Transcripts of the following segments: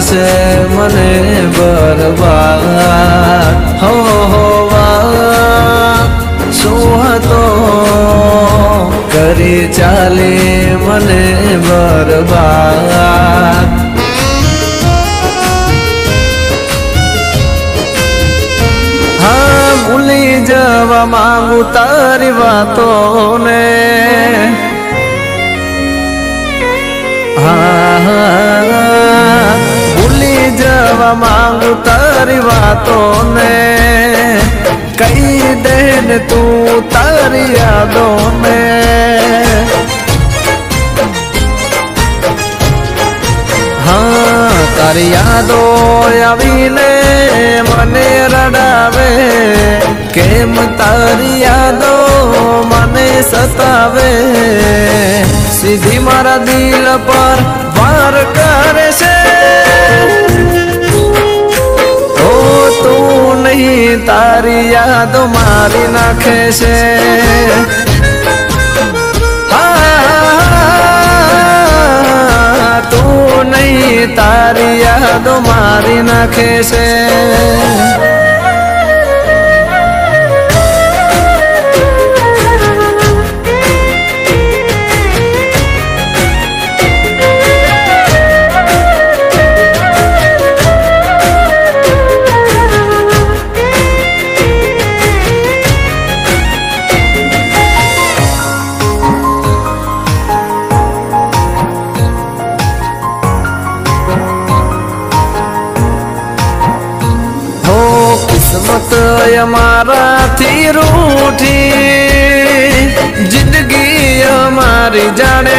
જાશે મને બરબાદ હો શું હતો કરી ચાલી મને બરબાદ હા ભૂલી જવા માંગુ તારી વાતોને मांगू तारी बातों ने। कई देन तू तारी यादों ने। हाँ तारी यादों अवीले मने रड़ावे। केम तारी यादों मने सतावे। सीधी मारा दिल पर યાદો મારી નાખે છે. તું નહીં તારી યાદો મારી નાખે છે. કિસ્મત અમારાથી રૂઠી જિંદગી અમારી જાણે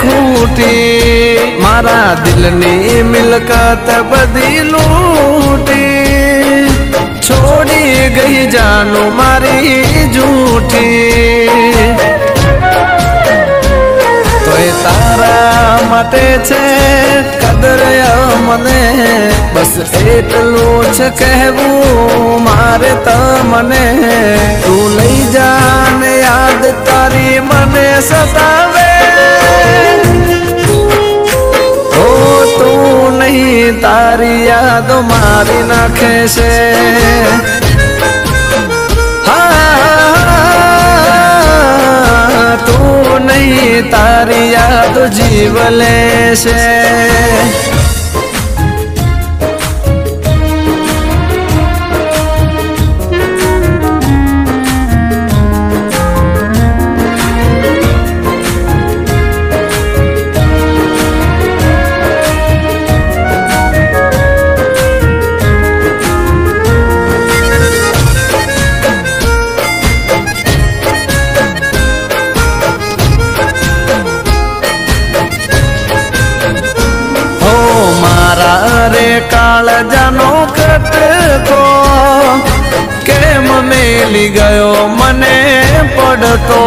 ખૂટી મારા દિલની મિલકત બધી લૂટી છોડી ગઈ જાનું મારી જૂઠી તોય તારા માટે છે કદર મને બસ એટલું છે કહેવું મારે તમને તું લઈ જાને યાદ તારી મને સતાવે ઓ તું નહીં તારી યાદો મારી નાખે છે હા તું નહીં તારી યાદ જીવ લેશે કાળજાનો કટકો કેમ મેલી ગયો મને પડતો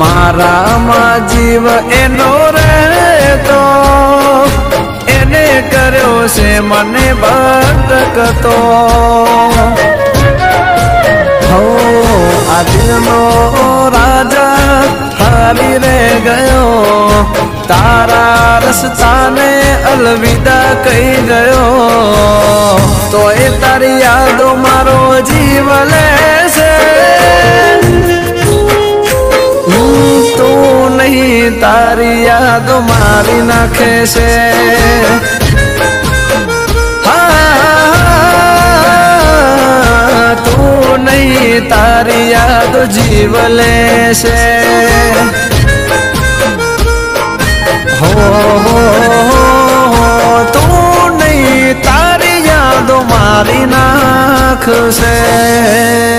મારામાં જીવ એનો રહેતો એને કર્યો છે મને ભટકતો હો આ દિલનો રાજા હારી રે ગયો તારા રસ્તાને અલવિદા કહી ગયો તો એ તારી યાદો મારો જીવ લેશે હું તું નહીં તારી યાદો મારી નાખે છે હા તું નહીં તારી યાદ જીવ લેશે हो, हो, हो तू नहीं तारी यादों मारी नाख से।